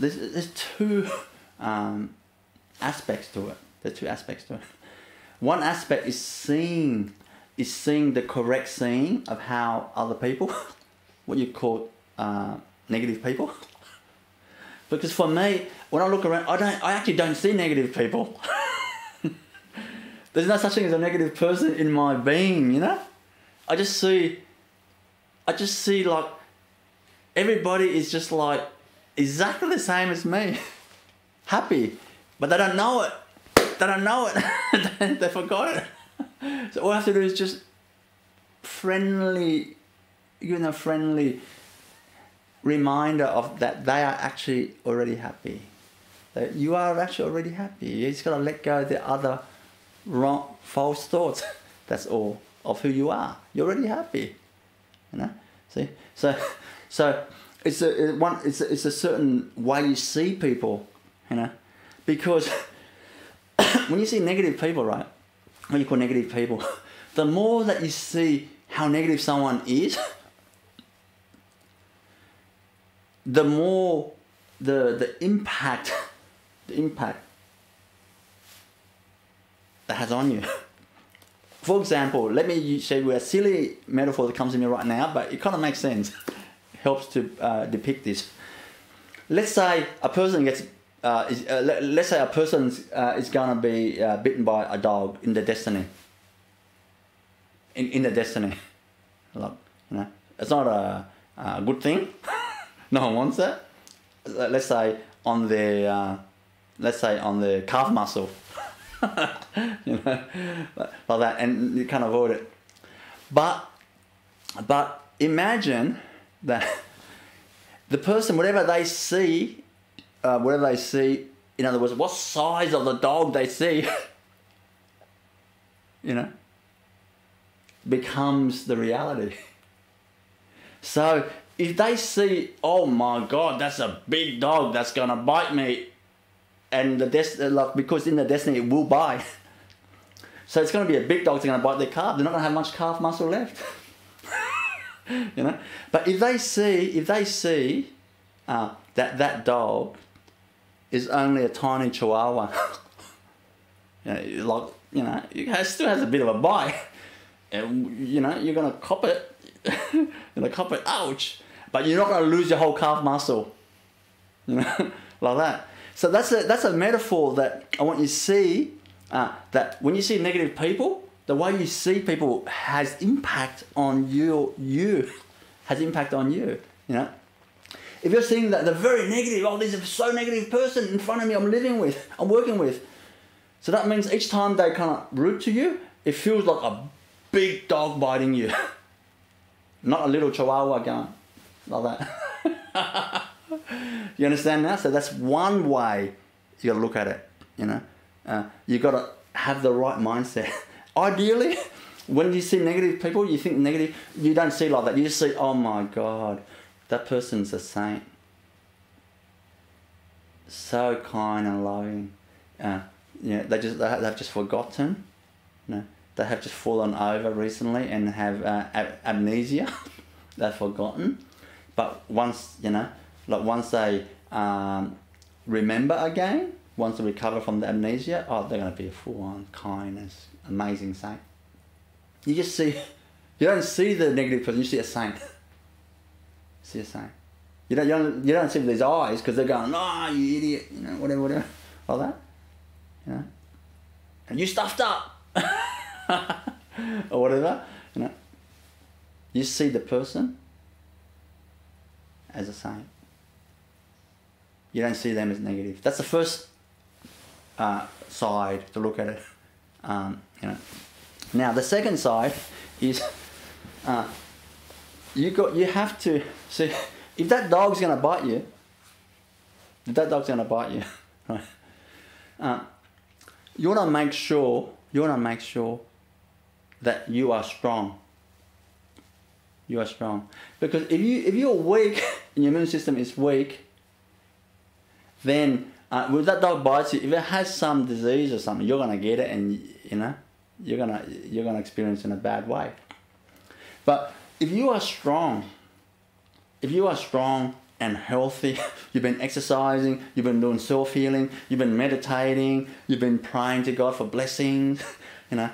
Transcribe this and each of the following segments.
there's, there's two um, aspects to it. There's two aspects to it. One aspect is seeing is seeing the correct seeing of how other people, what you call uh, negative people. Because for me, when I look around, I don't. I actually don't see negative people. There's no such thing as a negative person in my being, you know. I just see. I just see like everybody is just like exactly the same as me, happy, but they don't know it. They don't know it. they forgot it. So all I have to do is just friendly, you know, friendly reminder of that they are actually already happy. That you are actually already happy. You just gotta let go of the other wrong, false thoughts. That's all of who you are. You're already happy. You know. See. So, so it's a one. It's a, it's a certain way you see people. You know, because when you see negative people, right? What you call negative people, the more that you see how negative someone is the more the the impact the impact that has on you. For example, let me show you a silly metaphor that comes to me right now, but it kind of makes sense. Helps to uh, depict this. Let's say a person gets, uh, is, uh, let, us say a person uh, is gonna be uh, bitten by a dog in the destiny. In, in the destiny, like you know, it's not a, a good thing. no one wants that. Let's say on the, uh, let's say on the calf muscle, you know, like that, and you can't avoid it. But, but imagine that the person, whatever they see, uh, whatever they see, in other words, what size of the dog they see, you know, becomes the reality. So if they see, oh my god, that's a big dog that's gonna bite me, and the destiny, like because in the destiny it will bite. So it's gonna be a big dog that's gonna bite their calf. They're not gonna have much calf muscle left. you know. But if they see, if they see uh, that that dog is only a tiny chihuahua, you know, like you know, it still has a bit of a bite, and you know, you're gonna cop it. you're gonna cop it. Ouch! but you're not to lose your whole calf muscle. You know, like that. So that's a, that's a metaphor that I want you to see uh, that when you see negative people, the way you see people has impact on you, you has impact on you, you know. If you're seeing that the very negative, oh, there's a so negative person in front of me I'm living with, I'm working with. So that means each time they kind of root to you, it feels like a big dog biting you. Not a little chihuahua going, like that. you understand now? So that's one way you got to look at it. You know, uh, you got to have the right mindset. Ideally, when you see negative people, you think negative. You don't see like that. You just see, oh my god, that person's a saint. So kind and loving. Uh, you know, they just they've just forgotten. You know, they have just fallen over recently and have uh, amnesia. they've forgotten but once you know, like once they um, remember again, once they recover from the amnesia, oh, they're going to be a full-on kindness, amazing saint. You just see, you don't see the negative person. You see a saint. see a saint. You don't, you don't, you don't see these eyes because they're going, oh, you idiot, you know, whatever, whatever, all that, you know, and you stuffed up, or whatever, you know. You see the person, as a saint. You don't see them as negative. That's the first uh, side to look at it. Um, you know. Now the second side is uh, you got you have to see if that dog's gonna bite you. If that dog's gonna bite you, right? Uh, you want to make sure you want to make sure that you are strong you are strong. Because if you if you're weak and your immune system is weak, then uh, when that dog bites you, if it has some disease or something, you're gonna get it, and you know you're gonna you're gonna experience in a bad way. But if you are strong, if you are strong and healthy. You've been exercising, you've been doing self healing, you've been meditating, you've been praying to God for blessings, you know,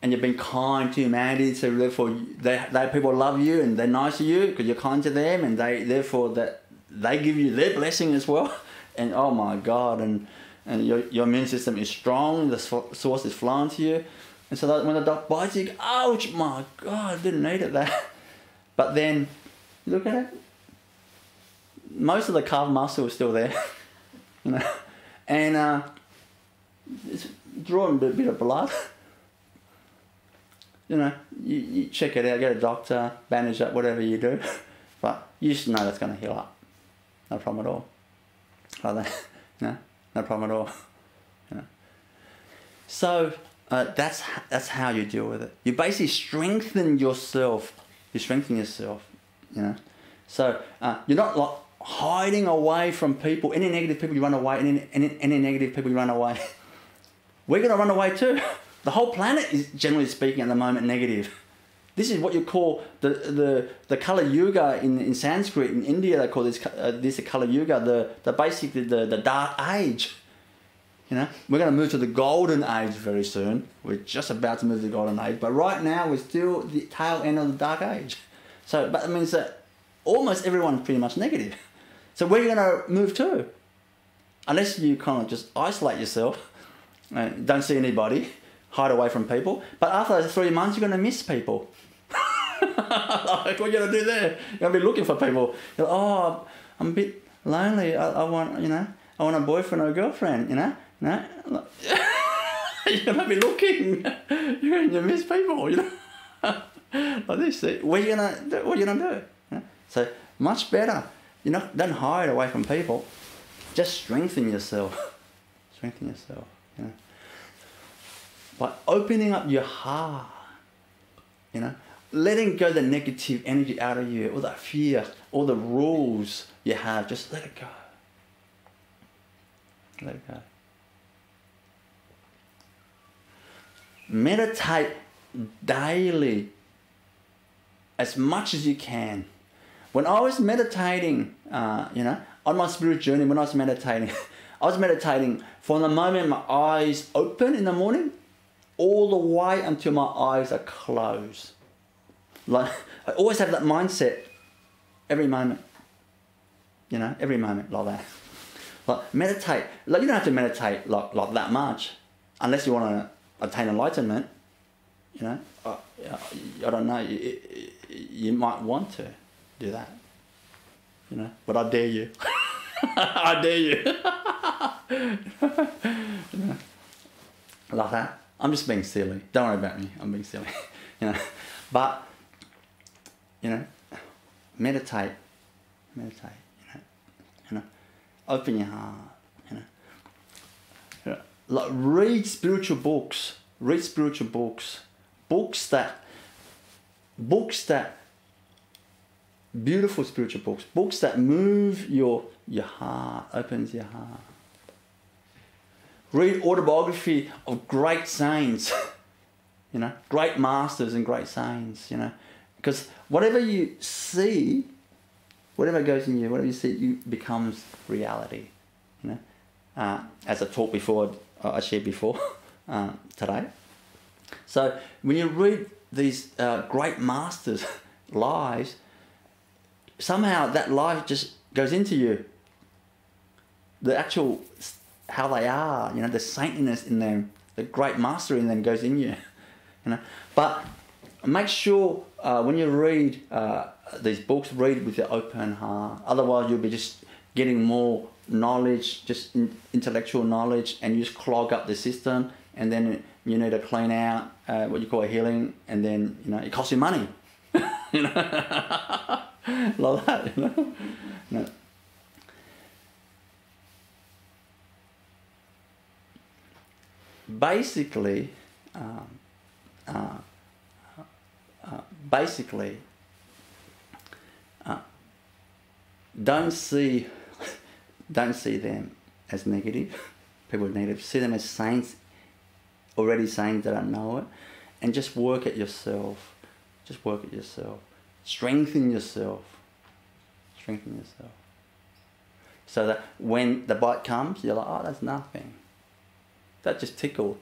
and you've been kind to humanity. So therefore, they, they people love you and they're nice to you because you're kind to them, and they therefore that they give you their blessing as well. And oh my God, and and your, your immune system is strong, the source is flowing to you. And so that when the dog bites you, ouch, my God, I didn't need it that. But then, look at it, most of the calf muscle is still there, you know, and uh, it's drawing a bit, of blood. you know, you, you check it out, get a doctor, bandage up, whatever you do, but you just know that's going to heal up. No problem at all. Like that, know, no problem at all. You know. So uh, that's that's how you deal with it. You basically strengthen yourself. You strengthen yourself. You know. So uh, you're not like hiding away from people. Any negative people, you run away. Any, any, any negative people, you run away. We're going to run away too. The whole planet is, generally speaking, at the moment negative. This is what you call the the, the Kali Yuga in, in Sanskrit. In India, they call this uh, this the Kali Yuga, the, the basically the, the dark age. You know, we're going to move to the golden age very soon. We're just about to move to the golden age, but right now we're still the tail end of the dark age. So, but that means that almost everyone's pretty much negative. So where are you going to move to? Unless you kind of just isolate yourself, and don't see anybody, hide away from people. But after three months, you're going to miss people. like, what are you going to do there? You're going to be looking for people. You're like, oh, I'm a bit lonely. I, I, want, you know, I want a boyfriend or a girlfriend, you know? You know? you're going to be looking. You're going to miss people, you know? like this. What are you going to do? What are you going to do? You know? So much better you know, don't hide away from people. Just strengthen yourself. strengthen yourself. You know. By opening up your heart, you know, letting go the negative energy out of you, all that fear, all the rules you have, just let it go. Let it go. Meditate daily as much as you can when I was meditating, uh, you know, on my spiritual journey, when I was meditating, I was meditating from the moment my eyes open in the morning all the way until my eyes are closed. Like I always have that mindset every moment. You know, every moment like that. Like meditate. Like you don't have to meditate like like that much, unless you want to attain enlightenment. You know, I, I don't know. You, you might want to do that. You know, but I dare you. I dare you. you know, like that. I'm just being silly. Don't worry about me. I'm being silly. you know, but you know, meditate, meditate. You know, you know, open your heart. You know, you know like read spiritual books. Read spiritual books. Books that, books that beautiful spiritual books, books that move your, your heart, opens your heart. Read autobiography of great saints, you know, great masters and great saints, you know, because whatever you see, whatever goes in you, whatever you see, you becomes reality, you know. Uh, as I talked before, I shared before uh, today. So when you read these uh, great masters' lives, somehow that life just goes into you. The actual how they are, you know, the saintliness in them, the great mastery in them goes in you, you know. But make sure uh, when you read uh, these books, read with your open heart. Otherwise, you'll be just getting more knowledge, just in, intellectual knowledge, and you just clog up the system. And then you need to clean out uh, what you call a healing, and then you know it costs you money. you know. like that, you know. No. Basically, um, uh, uh, basically, uh, don't see, don't see them as negative. People negative. See them as saints, already saints that I know it, and just work at yourself. Just work at yourself. Strengthen yourself. Strengthen yourself. So that when the bite comes, you're like, oh, that's nothing. That just tickled.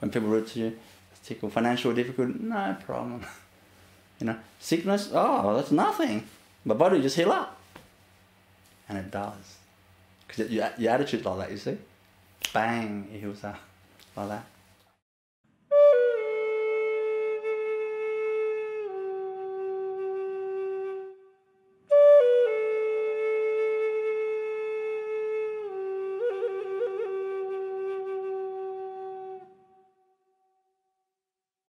When people rude to you, tickle. Financial difficulty, no problem. you know, sickness, oh, that's nothing. My body just heal up. And it does. Because your, your attitude like that, you see? Bang, it heals up like that.